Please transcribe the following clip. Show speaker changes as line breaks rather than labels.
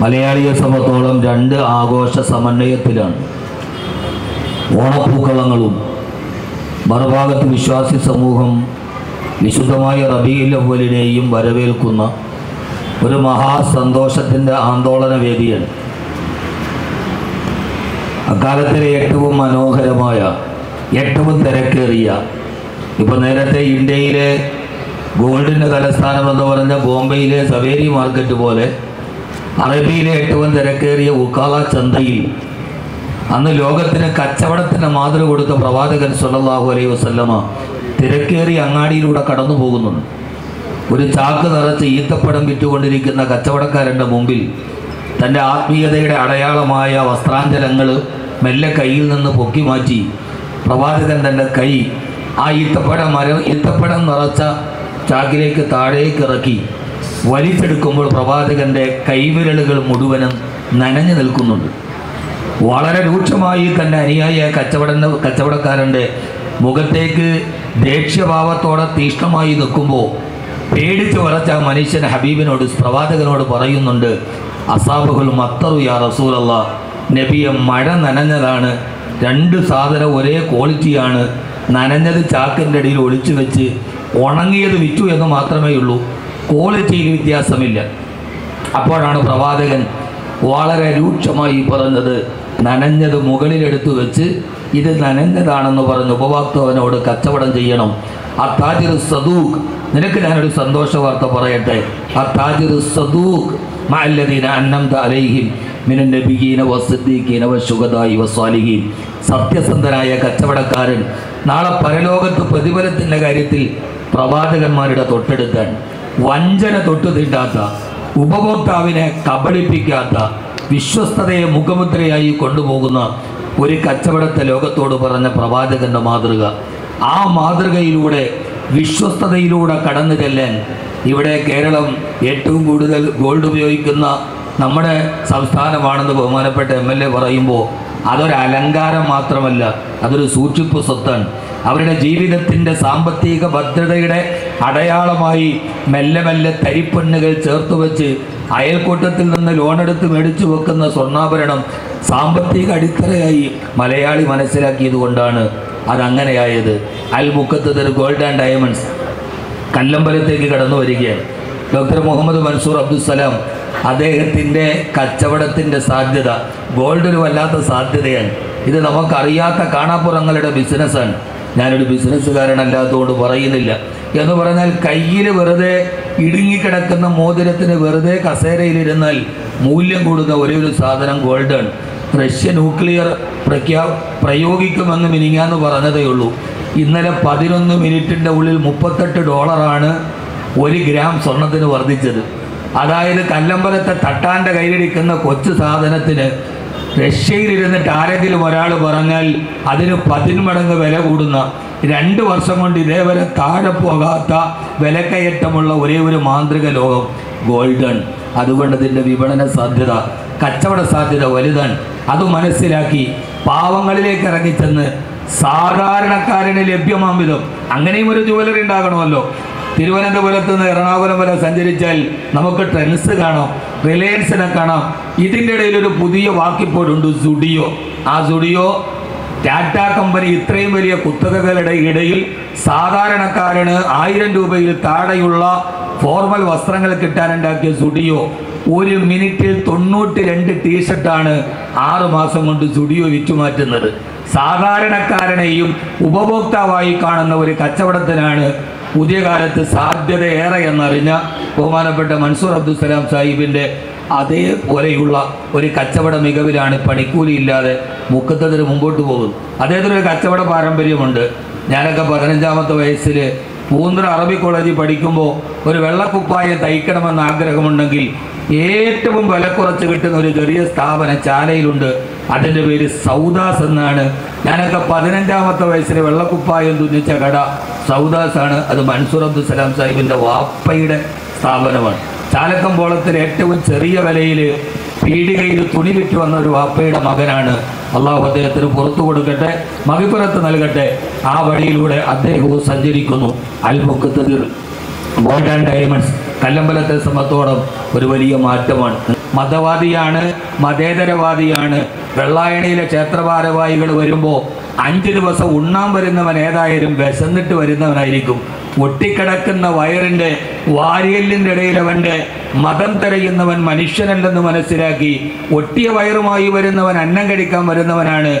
മലയാളിയെ സംബന്ധിച്ചോളം രണ്ട് ആഘോഷ സമന്വയത്തിലാണ്. ഓണപ്പൂക്കളങ്ങളും മറുഭാഗത്ത് വിശ്വാസി സമൂഹം വിശുദ്ധമായ റബീൽ അവലിനെയും വരവേൽക്കുന്ന ഒരു മഹാസന്തോഷത്തിന്റെ ആന്തോളന വേദിയാണ് അക്കാലത്തിലെ ഏറ്റവും മനോഹരമായ ഏറ്റവും തിരക്കേറിയ ഇപ്പോൾ നേരത്തെ ഇന്ത്യയിലെ ഗോൾഡിന്റെ തലസ്ഥാനം എന്ന് പറഞ്ഞ ബോംബെയിലെ സവേരി മാർക്കറ്റ് പോലെ അറേബ്യയിലെ ഏറ്റവും തിരക്കേറിയ ഉക്കാള ചന്തയിൽ അന്ന് ലോകത്തിന് കച്ചവടത്തിന് മാതൃക കൊടുത്ത പ്രവാചകൻ സല്ലല്ലാഹു അലൈഹി വസല്ലമ തിരക്കേറിയ അങ്ങാടിയിലൂടെ കടന്നു പോകുന്നുണ്ട് ഒരു ചാക്ക് നിറച്ച് ഈത്തപ്പഴം വിറ്റുകൊണ്ടിരിക്കുന്ന കച്ചവടക്കാരന്റെ മുമ്പിൽ തന്റെ ആത്മീയതയുടെ അടയാളമായ വസ്ത്രാഞ്ചലങ്ങൾ മെല്ലെ കയ്യിൽ നിന്ന് പൊക്കി മാറ്റി പ്രവാചകൻ തന്റെ കൈ ആ ഈത്തപ്പഴം മരം ഈത്തപ്പഴം നിറച്ച ചാക്കിലേക്ക് താഴേക്ക് ഇറക്കി. വലിച്ചെടുക്കുമ്പോൾ പ്രവാചകന്റെ കൈവിരലുകൾ മുഴുവനും നനഞ്ഞു നിൽക്കുന്നുണ്ട്. വളരെ രൂക്ഷമായി തന്റെ അനുയായ കച്ചവട കച്ചവടക്കാരന്റെ മുഖത്തേക്ക് ദേഷ്യഭാവത്തോടെ തീഷ്ണമായി നിൽക്കുമ്പോൾ പേടിച്ചു വരച്ച മനുഷ്യൻ ഹബീബിനോട് പ്രവാചകനോട് പറയുന്നുണ്ട് അസാബുഹുൽ മത്തറു യാ റസൂലല്ല നബിയെ മഴ നനഞ്ഞതാണ് രണ്ട് സാധനം ഒരേ ക്വാളിറ്റിയാണ് നനഞ്ഞത് ചാക്കിന്റെ അടിയിൽ ഒളിച്ചു വെച്ച് ഉണങ്ങിയത് വിറ്റു എന്ന് മാത്രമേ ഉള്ളൂ ക്വാളിറ്റിയിൽ വ്യത്യാസമില്ല. അപ്പോഴാണ് പ്രവാചകൻ വളരെ രൂക്ഷമായി പറഞ്ഞത് നനഞ്ഞത് മുകളിലെടുത്തു വെച്ച് ഇത് നനഞ്ഞതാണെന്ന് പറഞ്ഞ് ഉപഭോക്താവിനോട് കച്ചവടം ചെയ്യണം. ആ താജിർ സദൂഖ് നിനക്ക് ഞാനൊരു സന്തോഷ വാർത്ത പറയട്ടെ. ആ താജിർ സദൂഖ് മല്ലദീന അന്നംത അലൈഹിം മിനൻ നബിയീന വസിദ്ദീഖീന വശുഹദായി വസ്വാലിഹീൻ സത്യസന്ധനായ കച്ചവടക്കാരൻ നാളെ പരലോകത്ത് പ്രതിഫലത്തിന്റെ കാര്യത്തിൽ പ്രവാചകന്മാരുടെ തൊട്ടെടുക്കാൻ വഞ്ചന തൊട്ടു തീണ്ടാത്ത ഉപഭോക്താവിനെ കബളിപ്പിക്കാത്ത വിശ്വസ്തതയെ മുഖമുദ്രയായി കൊണ്ടുപോകുന്ന ഒരു കച്ചവടത്തെ ലോകത്തോട് പറഞ്ഞ പ്രവാചകന്റെ മാതൃക. ആ മാതൃകയിലൂടെ വിശ്വസ്തതയിലൂടെ കടന്നു ചെല്ലാൻ ഇവിടെ കേരളം ഏറ്റവും കൂടുതൽ ഗോൾഡ് ഉപയോഗിക്കുന്ന നമ്മുടെ സംസ്ഥാനമാണെന്ന് ബഹുമാനപ്പെട്ട എം എൽ എ പറയുമ്പോൾ അതൊരു അലങ്കാരം മാത്രമല്ല അതൊരു സൂക്ഷിപ്പ് സ്വത്താണ്. അവരുടെ ജീവിതത്തിന്റെ സാമ്പത്തിക ഭദ്രതയുടെ അടയാളമായി മെല്ലെ മെല്ലെ തരിപ്പൊന്നുകൾ ചേർത്ത് വെച്ച് അയൽക്കൂട്ടത്തിൽ നിന്ന് ലോണെടുത്ത് മേടിച്ചു വെക്കുന്ന സ്വർണാഭരണം സാമ്പത്തിക അടിത്തറയായി മലയാളി മനസ്സിലാക്കിയത് കൊണ്ടാണ് അതങ്ങനെയായത്. അൽ തെരു ഗോൾഡ് ആൻഡ് ഡയമണ്ട്സ്. കല്ലമ്പലത്തേക്ക് കടന്നു വരികയാണ്. ഡോക്ടർ മുഹമ്മദ് മൻസൂർ അബ്ദുസലാം അദ്ദേഹത്തിന്റെ കച്ചവടത്തിന്റെ സാധ്യത ഗോൾഡ് ഒരു വല്ലാത്ത സാധ്യതയാണ്. ഇത് നമുക്കറിയാത്ത കാണാപ്പുറങ്ങളുടെ ബിസിനസ്സാണ് ഞാനൊരു ബിസിനസ്സുകാരനല്ലാത്തതുകൊണ്ട് പറയുന്നില്ല. എന്ന് പറഞ്ഞാൽ കയ്യിൽ വെറുതെ ഇടുങ്ങിക്കിടക്കുന്ന മോതിരത്തിന് വെറുതെ കസേരയിലിരുന്നാൽ മൂല്യം കൂടുന്ന ഒരേ ഒരു സാധനം ഗോൾഡാണ്. റഷ്യ ന്യൂക്ലിയർ പ്രഖ്യാ പ്രയോഗിക്കുമെന്ന് മിനിങ്ങാന്ന് പറഞ്ഞതേ ഉള്ളൂ. ഇന്നലെ പതിനൊന്ന് മിനിറ്റിന്റെ ഉള്ളിൽ മുപ്പത്തെട്ട് ഡോളറാണ് ഒരു ഗ്രാം സ്വർണത്തിന് വർദ്ധിച്ചത്. അതായത് കല്ലമ്പലത്തെ തട്ടാന്റെ കയ്യിലിരിക്കുന്ന കൊച്ചു സാധനത്തിന് റഷ്യയിലിരുന്നിട്ട് ആരെങ്കിലും ഒരാൾ പറഞ്ഞാൽ അതിന് പതിന്മടങ്ങ് വില കൂടുന്ന രണ്ട് വർഷം കൊണ്ട് ഇതേവരെ താഴെ പോകാത്ത വിലക്കയറ്റമുള്ള ഒരേ ഒരു മാന്ത്രിക ലോകം ഗോൾഡൺ അതുകൊണ്ട് അതിന്റെ വിപണന സാധ്യത കച്ചവട സാധ്യത വലുതാണ്. അത് മനസ്സിലാക്കി പാവങ്ങളിലേക്ക് ഇറങ്ങിച്ചെന്ന് സാധാരണക്കാരന് ലഭ്യമാം വിധം. അങ്ങനെയും ഒരു ജുവലറി ഉണ്ടാകണമല്ലോ. തിരുവനന്തപുരത്ത് നിന്ന് എറണാകുളം വരെ സഞ്ചരിച്ചാൽ നമുക്ക് ട്രെൻസ് കാണാം റിലയൻസിനെ കാണാം. ഇതിന്റെ ഇടയിൽ ഒരു പുതിയ വാക്കിപ്പോഴുണ്ട് സുഡിയോ ആ സുഡിയോ ടാറ്റ കമ്പനി ഇത്രയും വലിയ കുത്തകകളുടെ ഇടയിൽ സാധാരണക്കാരന് ആയിരം രൂപയിൽ താഴെയുള്ള ഫോർമൽ വസ്ത്രങ്ങൾ കിട്ടാനുണ്ടാക്കിയ സുഡിയോ ഒരു മിനിറ്റിൽ തൊണ്ണൂറ്റി രണ്ട് ടീഷർട്ടാണ് ആറ് മാസം കൊണ്ട് സുഡിയോ വിറ്റുമാറ്റുന്നത് സാധാരണക്കാരനെയും ഉപഭോക്താവായി കാണുന്ന ഒരു കച്ചവടത്തിനാണ് പുതിയ കാലത്ത് സാധ്യത ഏറെ എന്നറിഞ്ഞ ബഹുമാനപ്പെട്ട മൻസൂർ അബ്ദുസലാം സാഹിബിന്റെ അതേപോലെയുള്ള ഒരു കച്ചവട മികവിലാണ് പണിക്കൂലി ഇല്ലാതെ മുക്കത്തതിന് മുമ്പോട്ട് പോകുന്നത്. അദ്ദേഹത്തിനൊരു കച്ചവട പാരമ്പര്യമുണ്ട്. ഞാനൊക്കെ പതിനഞ്ചാമത്തെ വയസ്സിൽ പൂന്തറ അറബി കോളേജിൽ പഠിക്കുമ്പോൾ ഒരു വെള്ളക്കുപ്പായം തയ്ക്കണമെന്ന് ആഗ്രഹമുണ്ടെങ്കിൽ ഏറ്റവും വില കുറച്ച് കിട്ടുന്ന ഒരു ചെറിയ സ്ഥാപനം ചാലയിലുണ്ട് അതിന്റെ പേര് സൗദാസ് എന്നാണ്. ഞാനൊക്കെ പതിനഞ്ചാമത്തെ വയസ്സിൽ വെള്ളക്കുപ്പായം തുന്നിച്ച കട സൗദാസ് ആണ്. അത് മൻസൂർ അബ്ദുസലാം സാഹിബിന്റെ വാപ്പയുടെ സ്ഥാപനമാണ്. ചാലക്കമ്പോളത്തിൽ ഏറ്റവും ചെറിയ വിലയിൽ പീടികയിൽ തുണി വിറ്റ് വന്ന ഒരു വാപ്പയുടെ മകനാണ്. അള്ളാഹു അദ്ദേഹത്തിന് പുറത്തു കൊടുക്കട്ടെ മകിപ്പുറത്ത് നൽകട്ടെ. ആ വഴിയിലൂടെ അദ്ദേഹവും സഞ്ചരിക്കുന്നു. അൽമുക്കത്തതിർ ഗോൾഡ് ആൻഡ് ഡയമണ്ട്സ്. കല്ലമ്പലത്തെ സമത്തോളം ഒരു വലിയ മാറ്റമാണ്. മതവാദിയാണ് മതേതരവാദിയാണ്. വെള്ളായണിയിലെ ക്ഷേത്രഭാരവാഹികൾ വരുമ്പോൾ അഞ്ച് ദിവസം ഉണ്ണാൻ വരുന്നവൻ ഏതായാലും വിശന്നിട്ട് വരുന്നവനായിരിക്കും. ഒട്ടിക്കിടക്കുന്ന വയറിന്റെ വാരിയലിന്റെ ഇടയിൽ അവന്റെ മതം തിരയുന്നവൻ മനുഷ്യനല്ലെന്ന് മനസ്സിലാക്കി ഒട്ടിയ വയറുമായി വരുന്നവൻ അന്നം കഴിക്കാൻ വരുന്നവനാണ്